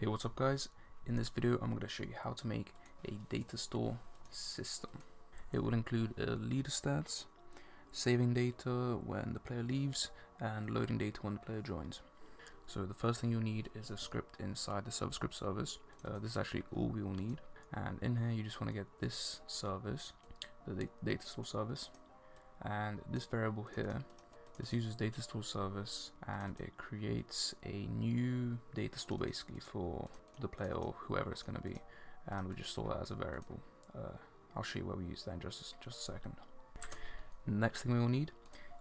Hey what's up guys, in this video I'm going to show you how to make a data store system. It will include a leader stats, saving data when the player leaves, and loading data when the player joins. So the first thing you'll need is a script inside the server script service. Uh, this is actually all we will need and in here you just want to get this service, the data store service and this variable here this uses data store service and it creates a new data store basically for the player or whoever it's going to be and we just store that as a variable. Uh, I'll show you where we use that in just a, just a second. Next thing we will need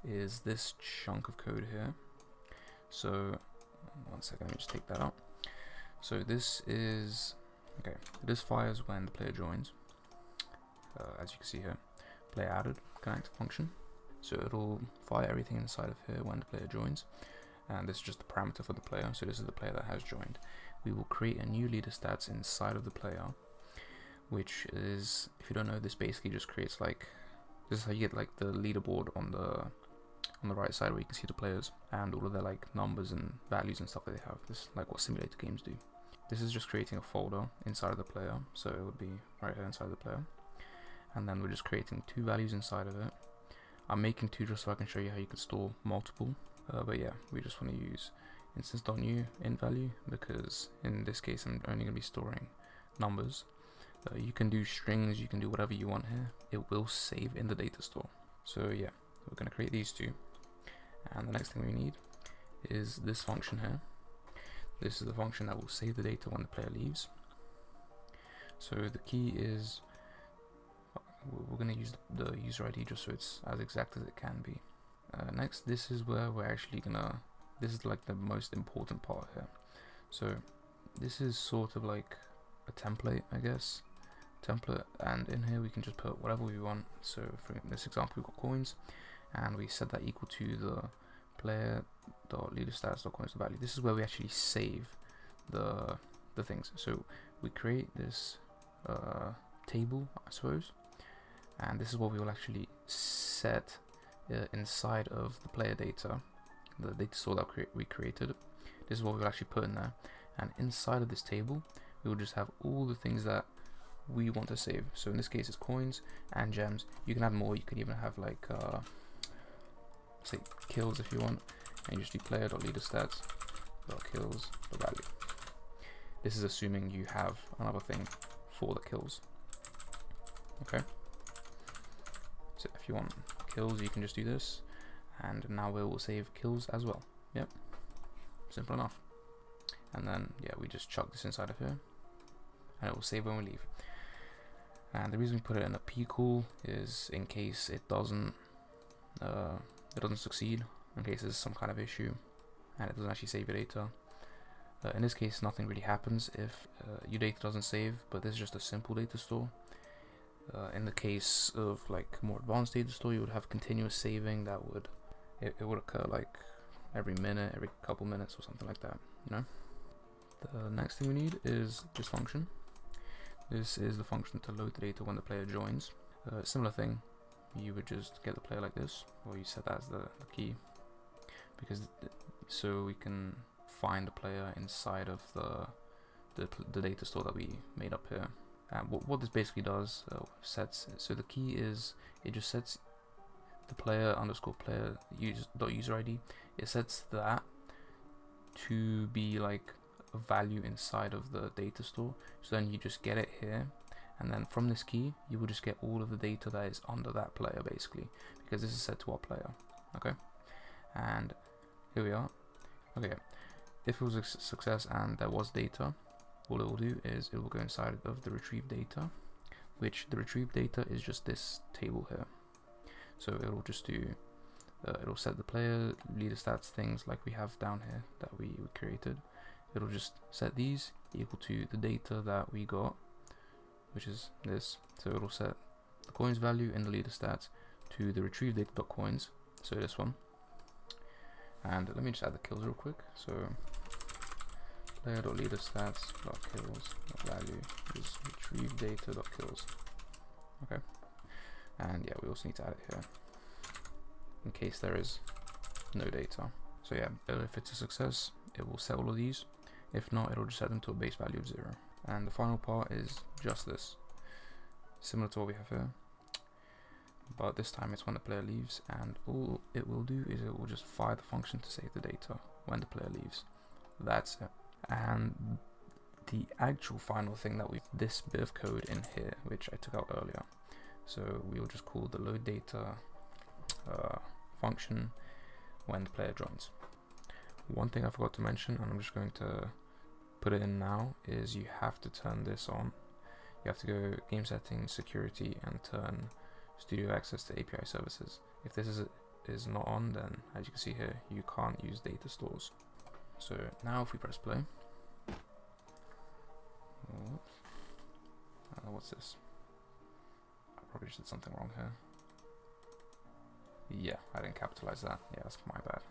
is this chunk of code here. So one second, let me just take that out. So this is okay. This fires when the player joins. Uh, as you can see here, player added connect function so it'll fire everything inside of here when the player joins. And this is just the parameter for the player. So this is the player that has joined. We will create a new leader stats inside of the player which is if you don't know this basically just creates like this is how you get like the leaderboard on the on the right side where you can see the players and all of their like numbers and values and stuff that they have. This is like what simulator games do. This is just creating a folder inside of the player. So it would be right here inside the player. And then we're just creating two values inside of it I'm making two just so I can show you how you can store multiple. Uh, but yeah, we just want to use instance.new int value because in this case I'm only going to be storing numbers. Uh, you can do strings, you can do whatever you want here. It will save in the data store. So yeah, we're going to create these two. And the next thing we need is this function here. This is the function that will save the data when the player leaves. So the key is we're going to use the user ID just so it's as exact as it can be. Uh, next, this is where we're actually gonna, this is like the most important part here. So this is sort of like a template, I guess, template, and in here we can just put whatever we want. So for this example, we've got coins, and we set that equal to the player dot leader stats dot coins value. This is where we actually save the the things. So we create this uh, table, I suppose, and this is what we will actually set uh, inside of the player data the data store that we created. This is what we'll actually put in there. And inside of this table we will just have all the things that we want to save. So in this case it's coins and gems. You can add more. You can even have like uh, say kills if you want. And just do player dot leader stats dot kills the value. This is assuming you have another thing for the kills. Okay so if you want kills, you can just do this. And now we will save kills as well. Yep. Simple enough. And then, yeah, we just chuck this inside of here. And it will save when we leave. And the reason we put it in a pcall is in case it doesn't uh, it doesn't succeed, in case there's some kind of issue and it doesn't actually save your data. Uh, in this case, nothing really happens if uh, your data doesn't save, but this is just a simple data store. Uh, in the case of like more advanced data store, you would have continuous saving that would it, it would occur like every minute, every couple minutes or something like that. You know. The next thing we need is this function. This is the function to load the data when the player joins. Uh, similar thing, you would just get the player like this, or you set that as the, the key, because so we can find the player inside of the, the the data store that we made up here. Um, what, what this basically does uh, sets so the key is it just sets the player underscore player use dot user ID it sets that to be like a value inside of the data store. So then you just get it here and then from this key you will just get all of the data that is under that player basically because this is set to our player okay? And here we are. Okay if it was a success and there was data all it will do is it will go inside of the retrieve data which the retrieve data is just this table here. So it will just do uh, it'll set the player leader stats things like we have down here that we, we created. It'll just set these equal to the data that we got which is this. So it'll set the coins value in the leader stats to the retrieve data.coins so this one. And let me just add the kills real quick. So player leader stats dot kills dot value is retrieve data dot kills. Okay, and yeah, we also need to add it here in case there is no data. So yeah, if it's a success, it will set all of these. If not, it'll just set them to a base value of 0. And the final part is just this. Similar to what we have here. But this time it's when the player leaves and all it will do is it will just fire the function to save the data when the player leaves. That's it. And the actual final thing that we this bit of code in here which I took out earlier. So we'll just call the load data uh, function when the player joins. One thing I forgot to mention, and I'm just going to put it in now, is you have to turn this on. You have to go game settings, security, and turn studio access to API services. If this is is not on, then as you can see here, you can't use data stores. So now if we press play. Uh, what's this? I probably just did something wrong here. Yeah, I didn't capitalize that. Yeah, that's my bad.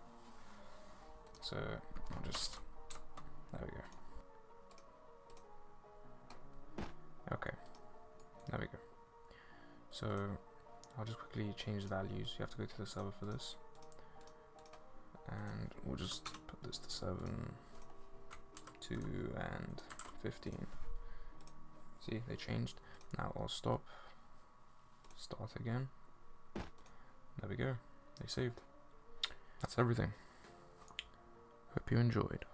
So I'll just there we go. Okay, there we go. So I'll just quickly change the values. You have to go to the server for this, and we'll just put this to seven, two, and fifteen. See, they changed. Now I'll stop, start again. There we go, they saved. That's everything. Hope you enjoyed.